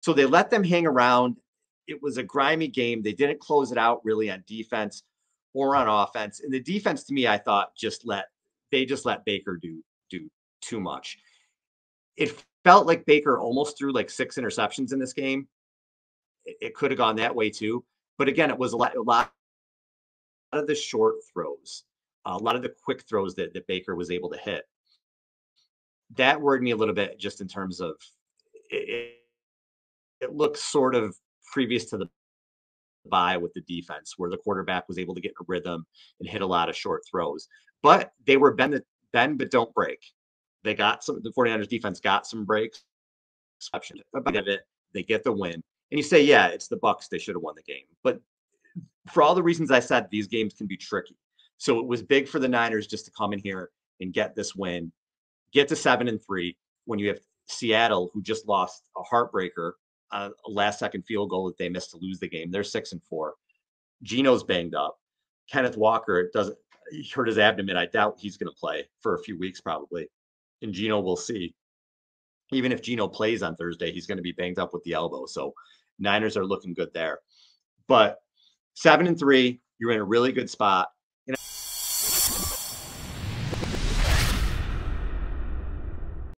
So they let them hang around. It was a grimy game. They didn't close it out really on defense or on offense. And the defense to me, I thought just let they just let Baker do do too much. It felt like Baker almost threw like six interceptions in this game. It, it could have gone that way too. But again, it was a lot, a lot of the short throws, a lot of the quick throws that, that Baker was able to hit. That worried me a little bit just in terms of it, it looks sort of previous to the bye with the defense where the quarterback was able to get in a rhythm and hit a lot of short throws. But they were bend, bend but don't break. They got some, the 49ers defense got some breaks. Of it, they get the win. And you say, yeah, it's the Bucks. They should have won the game. But for all the reasons I said, these games can be tricky. So it was big for the Niners just to come in here and get this win, get to seven and three when you have Seattle, who just lost a heartbreaker, a last second field goal that they missed to lose the game. They're six and four. Geno's banged up. Kenneth Walker doesn't hurt his abdomen. I doubt he's going to play for a few weeks probably. And Geno will see. Even if Geno plays on Thursday, he's going to be banged up with the elbow. So Niners are looking good there. But seven and three, you're in a really good spot.